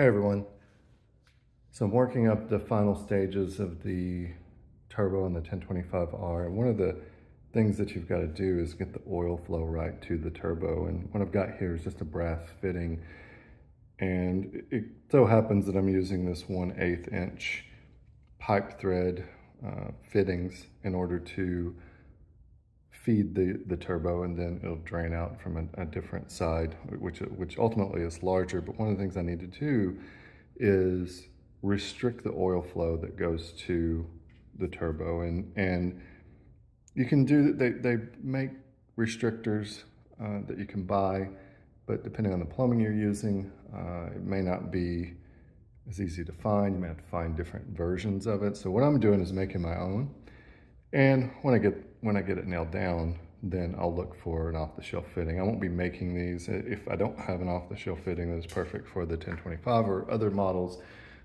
Hey everyone. So I'm working up the final stages of the turbo on the 1025R. And one of the things that you've got to do is get the oil flow right to the turbo. And what I've got here is just a brass fitting. And it so happens that I'm using this 1 8 inch pipe thread uh, fittings in order to feed the, the turbo and then it'll drain out from a, a, different side, which, which ultimately is larger. But one of the things I need to do is restrict the oil flow that goes to the turbo. And, and you can do, they, they make restrictors uh, that you can buy, but depending on the plumbing you're using, uh, it may not be as easy to find. You may have to find different versions of it. So what I'm doing is making my own. And when I get when I get it nailed down, then I'll look for an off-the-shelf fitting. I won't be making these. If I don't have an off-the-shelf fitting that is perfect for the 1025 or other models,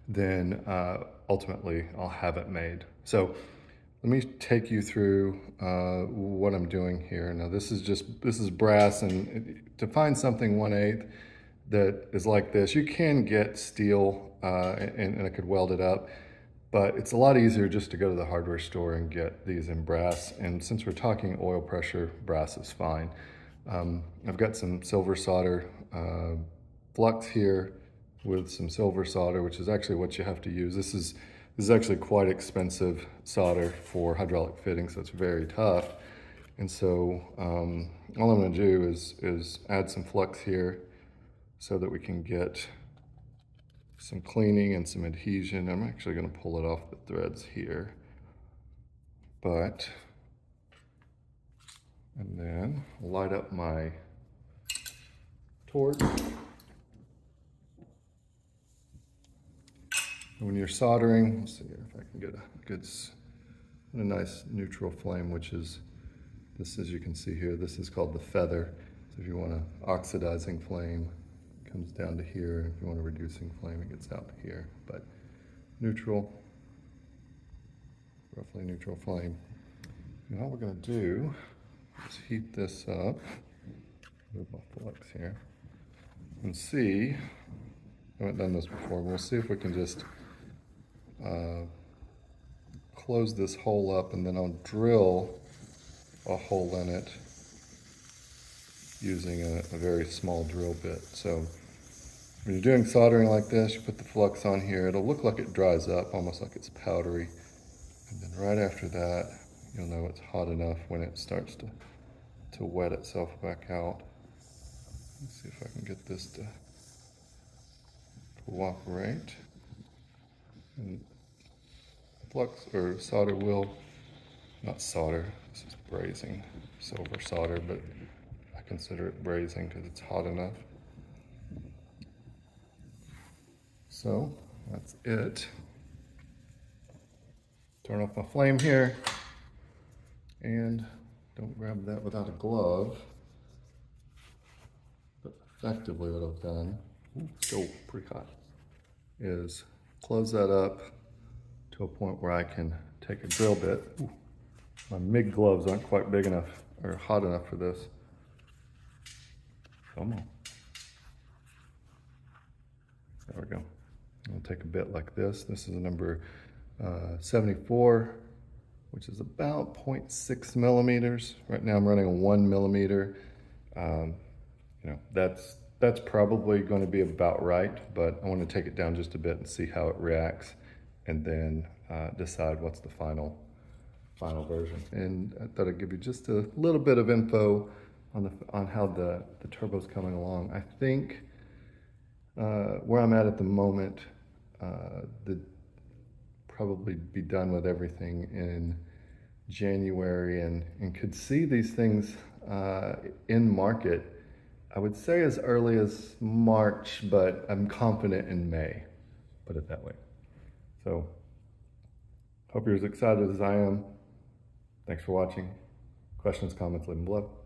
then uh, ultimately I'll have it made. So let me take you through uh, what I'm doing here. Now this is just, this is brass and to find something 1 8 that is like this, you can get steel uh, and, and I could weld it up, but it's a lot easier just to go to the hardware store and get these in brass. And since we're talking oil pressure, brass is fine. Um, I've got some silver solder uh, flux here with some silver solder, which is actually what you have to use. This is, this is actually quite expensive solder for hydraulic fitting, so it's very tough. And so um, all I'm gonna do is, is add some flux here so that we can get some cleaning and some adhesion. I'm actually gonna pull it off the threads here. But, and then light up my torch. when you're soldering, let's see if I can get a good, a nice neutral flame, which is, this as you can see here, this is called the feather. So if you want an oxidizing flame, comes down to here. If you want a reducing flame, it gets out to here. But neutral, roughly neutral flame. And all we're gonna do is heat this up, move my flux here, and see, I haven't done this before, we'll see if we can just uh, close this hole up and then I'll drill a hole in it using a, a, very small drill bit. So when you're doing soldering like this, you put the flux on here, it'll look like it dries up, almost like it's powdery. And then right after that, you'll know it's hot enough when it starts to, to wet itself back out. Let's see if I can get this to cooperate. And flux or solder will, not solder, this is brazing, silver solder, but I consider it brazing because it's hot enough. So that's it. Turn off my flame here and don't grab that without a glove. But effectively what I've done, ooh, still pretty hot, is close that up to a point where I can take a drill bit. Ooh, my MIG gloves aren't quite big enough or hot enough for this. Come on. There we go. I'll take a bit like this. This is a number uh, 74, which is about 0.6 millimeters. Right now I'm running a one millimeter. Um, you know, that's that's probably going to be about right, but I want to take it down just a bit and see how it reacts and then uh, decide what's the final final version. And I thought I'd give you just a little bit of info on the on how the, the turbo's coming along. I think uh, where I'm at at the moment, uh, the probably be done with everything in January and, and could see these things uh, in market I would say as early as March, but I'm confident in May, put it that way. So, hope you're as excited as I am. Thanks for watching. Questions, comments, leave them below.